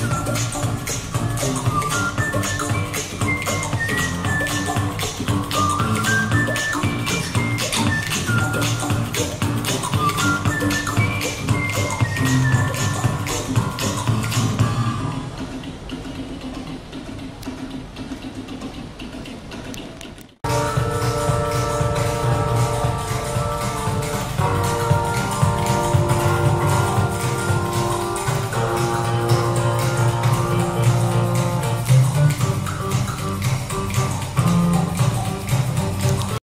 そう。